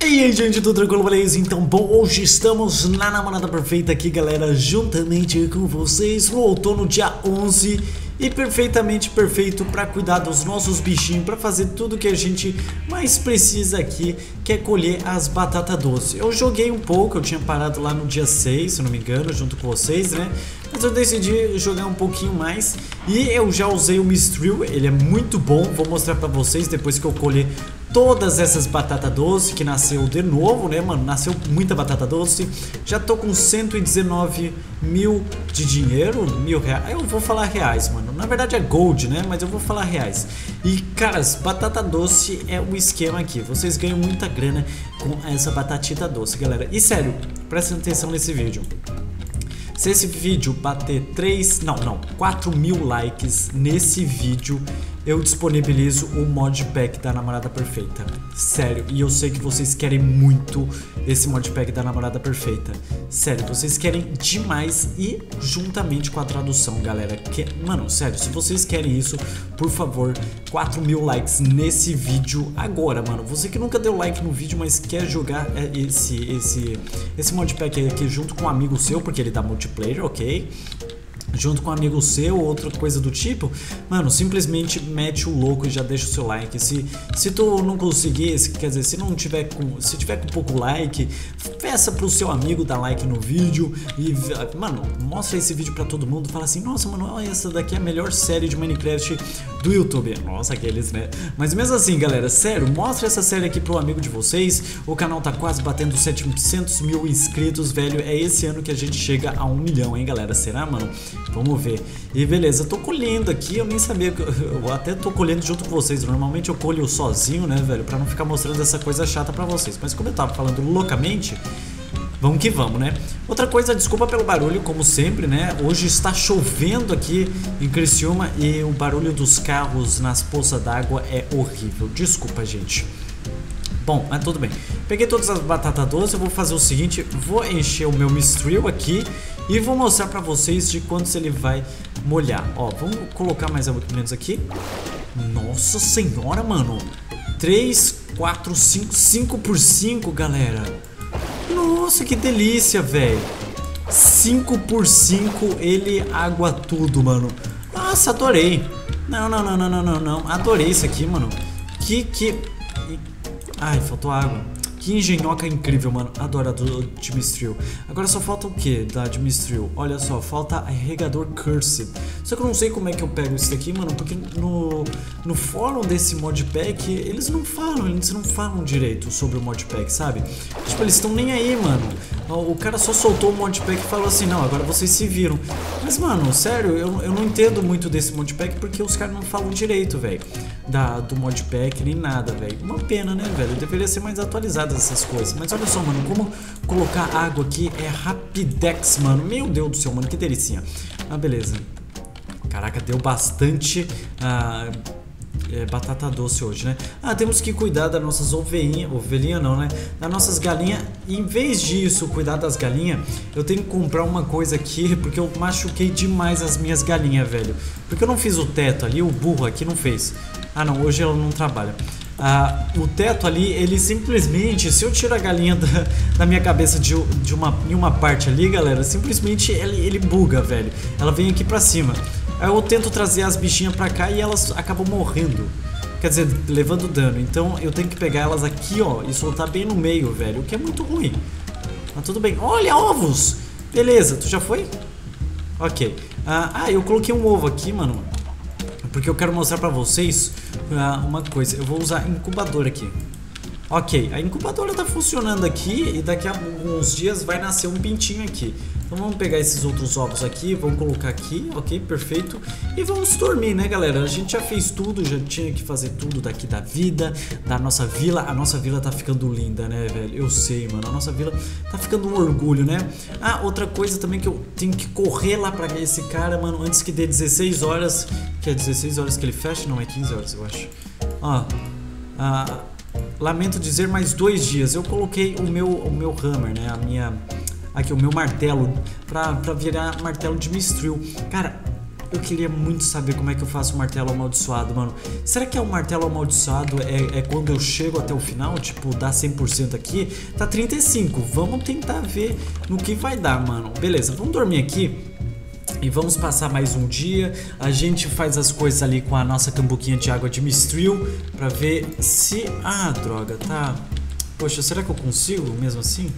E aí gente, tudo tranquilo, beleza? Então, bom, hoje estamos na Namorada Perfeita aqui, galera, juntamente com vocês no outono dia 11 e perfeitamente perfeito para cuidar dos nossos bichinhos, para fazer tudo que a gente mais precisa aqui, que é colher as batatas doces. Eu joguei um pouco, eu tinha parado lá no dia 6, se não me engano, junto com vocês, né? Mas eu decidi jogar um pouquinho mais e eu já usei o Mistril, ele é muito bom, vou mostrar para vocês depois que eu colher todas essas batatas doces que nasceu de novo, né, mano? Nasceu muita batata doce. Já tô com 119 mil de dinheiro, mil reais. Eu vou falar reais, mano. Na verdade é gold, né? Mas eu vou falar reais. E, caras, batata doce é o esquema aqui. Vocês ganham muita grana com essa batatita doce, galera. E sério, prestem atenção nesse vídeo. Se esse vídeo bater 3, não, não, 4 mil likes nesse vídeo, eu disponibilizo o modpack da namorada perfeita. Sério, e eu sei que vocês querem muito esse modpack da namorada perfeita. Sério, vocês querem demais e juntamente com a tradução, galera. Que, mano, sério, se vocês querem isso, por favor, 4 mil likes nesse vídeo agora, mano. Você que nunca deu like no vídeo, mas quer jogar é, esse, esse, esse modpack aqui junto com um amigo seu, porque ele dá multiplayer, ok? Junto com um amigo seu ou outra coisa do tipo, mano, simplesmente mete o louco e já deixa o seu like. Se, se tu não conseguir, se, quer dizer, se não tiver com, se tiver com pouco like, peça pro seu amigo dar like no vídeo e, mano, mostra esse vídeo para todo mundo, fala assim, nossa, mano, essa daqui é a melhor série de Minecraft do YouTube. Nossa, aqueles, né? Mas mesmo assim, galera, sério, mostra essa série aqui pro amigo de vocês. O canal tá quase batendo 700 mil inscritos, velho. É esse ano que a gente chega a um milhão, hein, galera? Será, mano? Vamos ver. E beleza, tô colhendo aqui, eu nem sabia que eu até tô colhendo junto com vocês. Normalmente eu colho sozinho, né, velho, para não ficar mostrando essa coisa chata para vocês. Mas como eu tava falando loucamente, Vamos que vamos, né? Outra coisa, desculpa pelo barulho, como sempre, né? Hoje está chovendo aqui em Criciúma e o barulho dos carros nas poças d'água é horrível. Desculpa, gente. Bom, mas tudo bem. Peguei todas as batatas doces, eu vou fazer o seguinte, vou encher o meu mistril aqui e vou mostrar pra vocês de quantos ele vai molhar. Ó, vamos colocar mais ou menos aqui. Nossa senhora, mano. 3, 4, 5, 5 por 5, galera. Nossa, que delícia, velho. 5 por 5, ele água tudo, mano. Nossa, adorei. Não, não, não, não, não, não, não. Adorei isso aqui, mano. Que, que... Ai, faltou água. Que engenhoca incrível, mano. Adoro a do Dimistril. Agora só falta o que da Dimistril? Olha só, falta regador Cursed. Só que eu não sei como é que eu pego isso aqui, mano, porque no, no fórum desse modpack, eles não falam, eles não falam direito sobre o modpack, sabe? Tipo, eles estão nem aí, mano. O cara só soltou o modpack e falou assim, não, agora vocês se viram. Mas, mano, sério, eu, eu não entendo muito desse modpack porque os caras não falam direito, velho. Do modpack nem nada, velho. Uma pena, né, velho? Deveria ser mais atualizado essas coisas. Mas olha só, mano, como colocar água aqui é rapidex, mano. Meu Deus do céu, mano, que delicinha. Ah, beleza. Caraca, deu bastante... Uh, é, batata doce hoje, né? Ah, temos que cuidar das nossas ovelhinhas, ovelhinha não, né? Das nossas galinhas. em vez disso, cuidar das galinhas, eu tenho que comprar uma coisa aqui, porque eu machuquei demais as minhas galinhas, velho. Porque eu não fiz o teto ali, o burro aqui não fez. Ah, não, hoje ela não trabalha. Ah, o teto ali, ele simplesmente, se eu tiro a galinha da, da minha cabeça de, de uma, em uma parte ali, galera, simplesmente ele, ele buga, velho. Ela vem aqui pra cima. Aí eu tento trazer as bichinhas pra cá e elas acabam morrendo. Quer dizer, levando dano. Então eu tenho que pegar elas aqui, ó, e soltar bem no meio, velho. O que é muito ruim. Mas tudo bem. Olha, ovos! Beleza, tu já foi? Ok. Ah, ah, eu coloquei um ovo aqui, mano. Porque eu quero mostrar pra vocês ah, uma coisa. Eu vou usar incubador aqui. Ok, a incubadora tá funcionando aqui e daqui a alguns dias vai nascer um pintinho aqui. Então vamos pegar esses outros ovos aqui, vamos colocar aqui, ok, perfeito. E vamos dormir, né, galera? A gente já fez tudo, já tinha que fazer tudo daqui da vida, da nossa vila. A nossa vila tá ficando linda, né, velho? Eu sei, mano, a nossa vila tá ficando um orgulho, né? Ah, outra coisa também que eu tenho que correr lá pra esse cara, mano, antes que dê 16 horas. Que é 16 horas que ele fecha? Não, é 15 horas, eu acho. Ó, ah, lamento dizer mais dois dias. Eu coloquei o meu, o meu hammer, né, a minha aqui o meu martelo pra, pra virar martelo de mistril. Cara, eu queria muito saber como é que eu faço o martelo amaldiçoado, mano. Será que é o martelo amaldiçoado é, é quando eu chego até o final? Tipo, dá 100% aqui? Tá 35. Vamos tentar ver no que vai dar, mano. Beleza, vamos dormir aqui. E vamos passar mais um dia. A gente faz as coisas ali com a nossa cambuquinha de água de mistril para ver se. Ah, droga, tá. Poxa, será que eu consigo mesmo assim?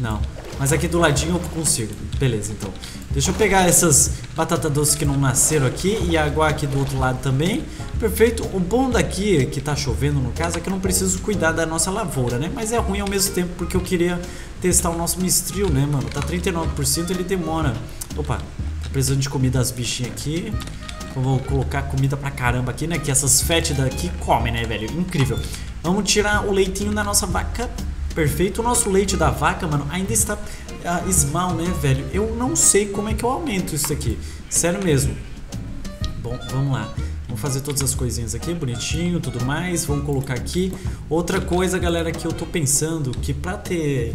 Não. Mas aqui do ladinho eu consigo. Beleza, então. Deixa eu pegar essas batatas doces que não nasceram aqui e água aqui do outro lado também. Perfeito. O bom daqui, que tá chovendo no caso, é que eu não preciso cuidar da nossa lavoura, né? Mas é ruim ao mesmo tempo porque eu queria testar o nosso mistril, né, mano? Tá 39%, ele demora. Opa, precisando de comida as bichinhas aqui. vou colocar comida pra caramba aqui, né? Que essas fétidas aqui comem, né, velho? Incrível. Vamos tirar o leitinho da nossa vaca perfeito. O nosso leite da vaca, mano, ainda está uh, small, né, velho? Eu não sei como é que eu aumento isso aqui. Sério mesmo. Bom, vamos lá. Vamos fazer todas as coisinhas aqui, bonitinho, tudo mais. Vamos colocar aqui. Outra coisa, galera, que eu tô pensando que pra ter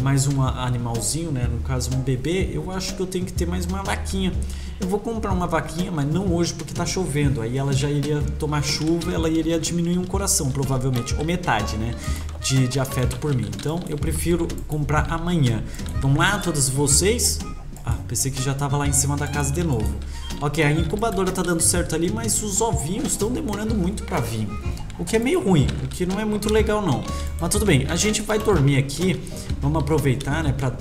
mais um animalzinho, né? No caso, um bebê, eu acho que eu tenho que ter mais uma vaquinha. Eu vou comprar uma vaquinha, mas não hoje porque tá chovendo. Aí ela já iria tomar chuva, ela iria diminuir um coração, provavelmente, ou metade, né? De, de afeto por mim. Então eu prefiro comprar amanhã. Vamos lá, todos vocês? Ah, pensei que já tava lá em cima da casa de novo. Ok, a incubadora tá dando certo ali, mas os ovinhos estão demorando muito para vir. O que é meio ruim, o que não é muito legal não. Mas tudo bem, a gente vai dormir aqui. Vamos aproveitar, né, pra...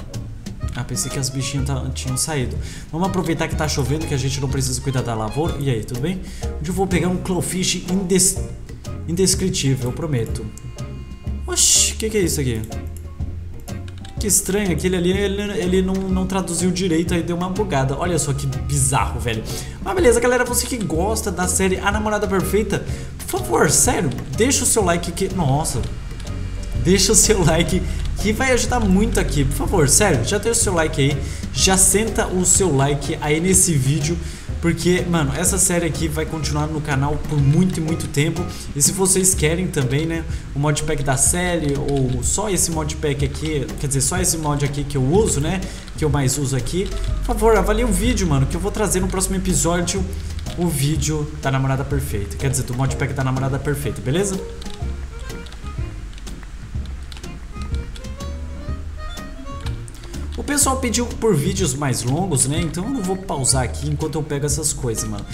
Ah, pensei que as bichinhas tinham saído. Vamos aproveitar que tá chovendo, que a gente não precisa cuidar da lavoura. E aí, tudo bem? Hoje eu vou pegar um clowfish indes... indescritível, eu prometo. Oxi, o que, que é isso aqui? Que estranho, aquele ali ele, ele não, não traduziu direito, aí deu uma bugada. Olha só que bizarro, velho. Mas beleza, galera, você que gosta da série A Namorada Perfeita, por favor, sério, deixa o seu like que... Nossa, deixa o seu like que vai ajudar muito aqui. Por favor, sério, já tem o seu like aí, já senta o seu like aí nesse vídeo porque, mano, essa série aqui vai continuar no canal por muito e muito tempo. E se vocês querem também, né, o modpack da série ou só esse modpack aqui, quer dizer, só esse mod aqui que eu uso, né, que eu mais uso aqui, por favor, avalie o vídeo, mano, que eu vou trazer no próximo episódio o vídeo da namorada perfeita. Quer dizer, do modpack da namorada perfeita, beleza? O pessoal pediu por vídeos mais longos, né? Então eu não vou pausar aqui enquanto eu pego essas coisas, mano.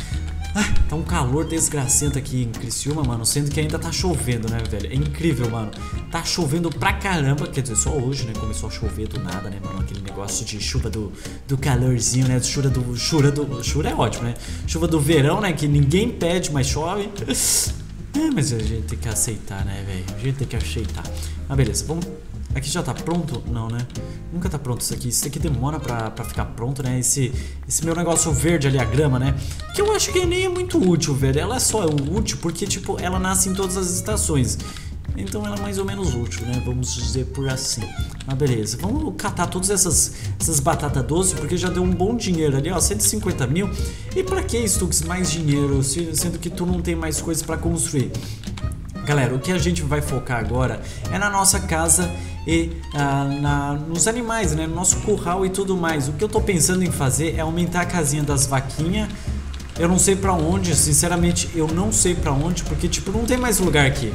Ah, tá um calor desgracento aqui em Criciúma, mano, sendo que ainda tá chovendo, né, velho? É incrível, mano. Tá chovendo pra caramba, quer dizer, só hoje, né, começou a chover do nada, né, mano? Aquele negócio de chuva do, do calorzinho, né? Chuva do... Chura do... Chura é ótimo, né? Chuva do verão, né, que ninguém pede, mas chove. É, mas a gente tem que aceitar, né, velho? A gente tem que aceitar. Mas beleza, vamos Aqui já tá pronto? Não, né? Nunca tá pronto isso aqui. Isso aqui demora pra, pra ficar pronto, né? Esse, esse meu negócio verde ali, a grama, né? Que eu acho que nem é muito útil, velho. Ela é só útil porque, tipo, ela nasce em todas as estações. Então ela é mais ou menos útil, né? Vamos dizer por assim. Mas beleza, vamos catar todas essas, essas batatas doces, porque já deu um bom dinheiro ali, ó, 150 mil. E pra que, Stux, mais dinheiro, sendo que tu não tem mais coisas pra construir? Galera, o que a gente vai focar agora é na nossa casa e uh, na, nos animais, né? No nosso curral e tudo mais. O que eu tô pensando em fazer é aumentar a casinha das vaquinhas. Eu não sei para onde, sinceramente, eu não sei para onde, porque tipo, não tem mais lugar aqui.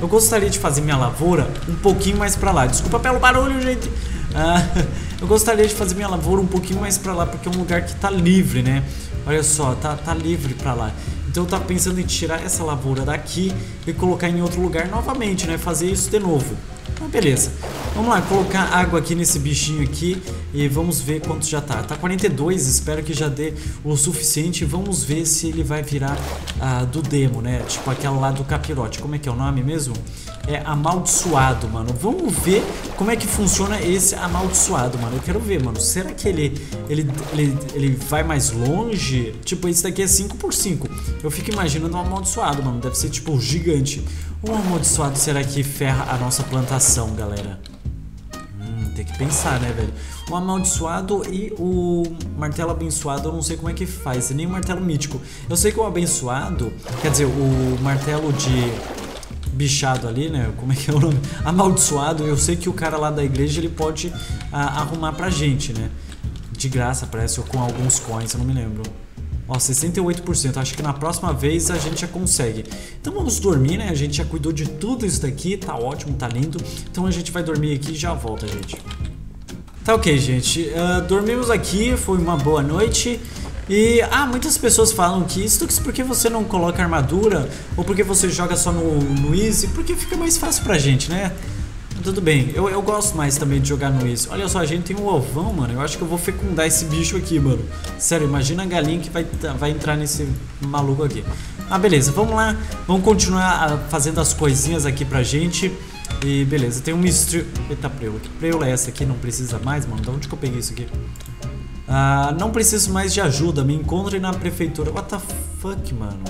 Eu gostaria de fazer minha lavoura um pouquinho mais para lá. Desculpa pelo barulho, gente. Uh, eu gostaria de fazer minha lavoura um pouquinho mais para lá, porque é um lugar que tá livre, né? Olha só, tá, tá livre para lá. Então eu tava pensando em tirar essa lavoura daqui e colocar em outro lugar novamente, né? Fazer isso de novo. Ah, beleza. Vamos lá, colocar água aqui nesse bichinho aqui e vamos ver quanto já tá. Tá 42, espero que já dê o suficiente. Vamos ver se ele vai virar ah, do demo, né? Tipo aquela lá do capirote. Como é que é o nome mesmo? É amaldiçoado, mano. Vamos ver como é que funciona esse amaldiçoado, mano. Eu quero ver, mano. Será que ele, ele, ele, ele vai mais longe? Tipo, esse daqui é 5 por 5 Eu fico imaginando um amaldiçoado, mano. Deve ser, tipo, gigante. O amaldiçoado será que ferra a nossa plantação, galera? Tem que pensar, né, velho? O amaldiçoado e o martelo abençoado eu não sei como é que faz, nem o martelo mítico. Eu sei que o abençoado, quer dizer, o martelo de bichado ali, né? Como é que é o nome? Amaldiçoado, eu sei que o cara lá da igreja ele pode a, ah, arrumar pra gente, né? De graça, parece, ou com alguns coins, eu não me lembro. Ó, 68%. Acho que na próxima vez a gente já consegue. Então vamos dormir, né? A gente já cuidou de tudo isso daqui. Tá ótimo, tá lindo. Então a gente vai dormir aqui e já volta, gente. Tá ok, gente. Uh, dormimos aqui, foi uma boa noite. E, ah, muitas pessoas falam que Stux, por que você não coloca armadura? Ou porque você joga só no, no Easy? Porque fica mais fácil pra gente, né? Tudo bem, eu, eu gosto mais também de jogar no Easy. Olha só, a gente tem um ovão, mano. Eu acho que eu vou fecundar esse bicho aqui, mano. Sério, imagina a galinha que vai, vai entrar nesse maluco aqui. Ah, beleza, vamos lá. Vamos continuar ah, fazendo as coisinhas aqui pra gente. E beleza, tem um mistério. Eita, preula. Que preula é essa aqui? Não precisa mais, mano? De onde que eu peguei isso aqui? Ah, não preciso mais de ajuda, me encontre na prefeitura. What the fuck, mano?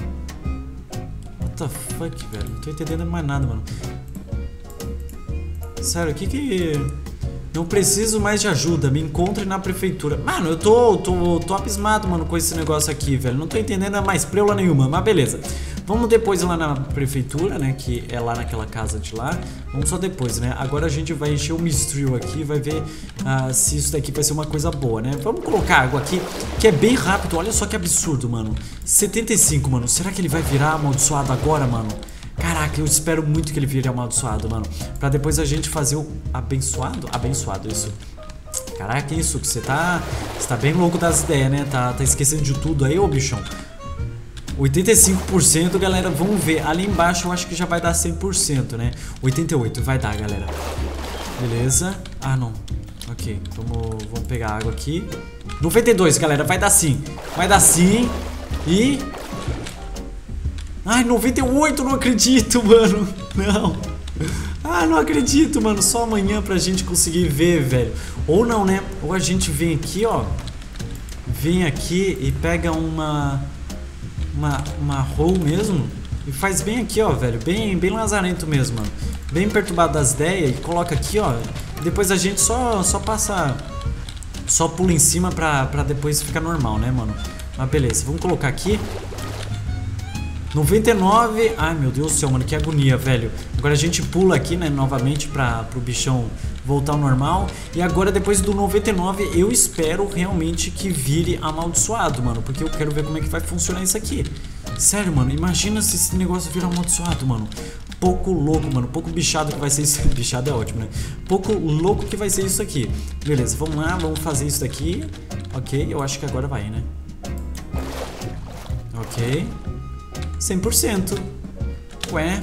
What the fuck, velho? Não tô entendendo mais nada, mano. Sério, o que que... Não preciso mais de ajuda, me encontre na prefeitura. Mano, eu tô, tô, tô abismado, mano, com esse negócio aqui, velho. Não tô entendendo mais preula nenhuma, mas beleza. Vamos depois lá na prefeitura, né? Que é lá naquela casa de lá. Vamos só depois, né? Agora a gente vai encher o mistril aqui, vai ver uh, se isso daqui vai ser uma coisa boa, né? Vamos colocar água aqui, que é bem rápido. Olha só que absurdo, mano. 75, mano. Será que ele vai virar amaldiçoado agora, mano? Caraca, eu espero muito que ele vire amaldiçoado, mano. Pra depois a gente fazer o abençoado? Abençoado, isso. Caraca, isso, que você tá... Você tá bem louco das ideias, né? Tá, tá esquecendo de tudo aí, ô bichão. 85%, galera, vamos ver. Ali embaixo eu acho que já vai dar 100%, né? 88%, vai dar, galera. Beleza. Ah, não. Ok, vamos, vamos pegar água aqui. 92, galera, vai dar sim. Vai dar sim. E... Ai, 98, não acredito, mano. Não. Ah, não acredito, mano. Só amanhã pra gente conseguir ver, velho. Ou não, né? Ou a gente vem aqui, ó. Vem aqui e pega uma uma, uma roll mesmo. E faz bem aqui, ó, velho. Bem, bem lazarento mesmo, mano. Bem perturbado das ideias. E coloca aqui, ó. Depois a gente só, só passa... Só pula em cima pra, pra depois ficar normal, né, mano? Mas beleza, vamos colocar aqui. 99... Ai, meu Deus do céu, mano, que agonia, velho. Agora a gente pula aqui, né, novamente pra, pro bichão voltar ao normal. E agora, depois do 99, eu espero realmente que vire amaldiçoado, mano. Porque eu quero ver como é que vai funcionar isso aqui. Sério, mano, imagina se esse negócio virar amaldiçoado, mano. Pouco louco, mano. Pouco bichado que vai ser isso. bichado é ótimo, né? Pouco louco que vai ser isso aqui. Beleza, vamos lá, vamos fazer isso daqui. Ok, eu acho que agora vai, né? Ok. 100%. Ué,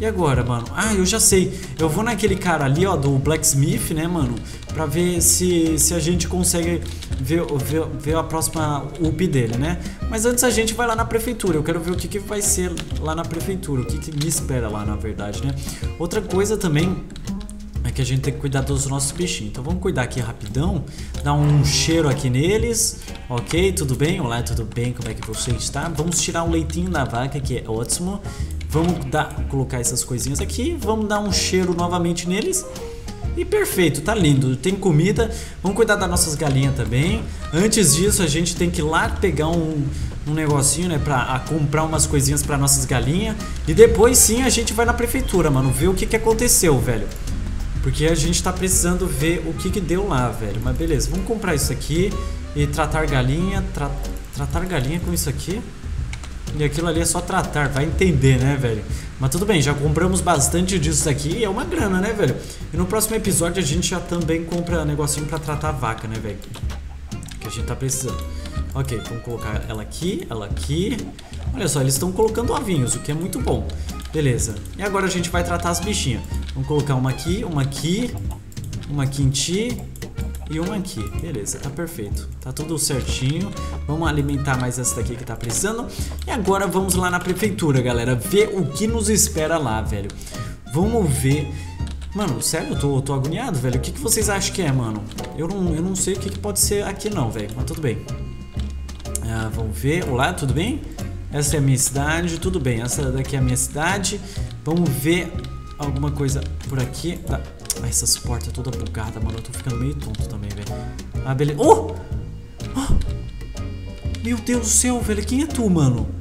e agora, mano? Ah, eu já sei. Eu vou naquele cara ali, ó, do Blacksmith, né, mano? Pra ver se, se a gente consegue ver, ver, ver a próxima UP dele, né? Mas antes a gente vai lá na prefeitura. Eu quero ver o que, que vai ser lá na prefeitura. O que, que me espera lá, na verdade, né? Outra coisa também é que a gente tem que cuidar dos nossos bichinhos. Então vamos cuidar aqui rapidão, dar um cheiro aqui neles, ok? Tudo bem? Olá, tudo bem? Como é que você está? Vamos tirar o leitinho da vaca, que é ótimo. Vamos dar, colocar essas coisinhas aqui, vamos dar um cheiro novamente neles. E perfeito, tá lindo. Tem comida, vamos cuidar das nossas galinhas também. Antes disso, a gente tem que ir lá pegar um, um negocinho, né, pra a, comprar umas coisinhas para nossas galinhas. E depois sim a gente vai na prefeitura, mano, ver o que, que aconteceu, velho. Porque a gente tá precisando ver o que, que deu lá, velho. Mas beleza, vamos comprar isso aqui e tratar galinha. Tra tratar galinha com isso aqui. E aquilo ali é só tratar, vai entender, né, velho? Mas tudo bem, já compramos bastante disso aqui e é uma grana, né, velho? E no próximo episódio a gente já também compra negocinho pra tratar a vaca, né, velho? Que a gente tá precisando. Ok, vamos colocar ela aqui, ela aqui. Olha só, eles estão colocando ovinhos, o que é muito bom. Beleza. E agora a gente vai tratar as bichinhas. Vamos colocar uma aqui, uma aqui, uma aqui em ti e uma aqui. Beleza, tá perfeito. Tá tudo certinho. Vamos alimentar mais essa daqui que tá precisando. E agora vamos lá na prefeitura, galera. Ver o que nos espera lá, velho. Vamos ver... Mano, sério, eu tô, tô agoniado, velho. O que, que vocês acham que é, mano? Eu não, eu não sei o que, que pode ser aqui não, velho. Mas tudo bem. Ah, vamos ver. Olá, tudo bem? Essa é a minha cidade, tudo bem. Essa daqui é a minha cidade. Vamos ver alguma coisa por aqui. Tá. Ah, essas portas toda bugada, mano. Eu tô ficando meio tonto também, velho. Ah, beleza. Oh! oh! Meu Deus do céu, velho. Quem é tu, mano?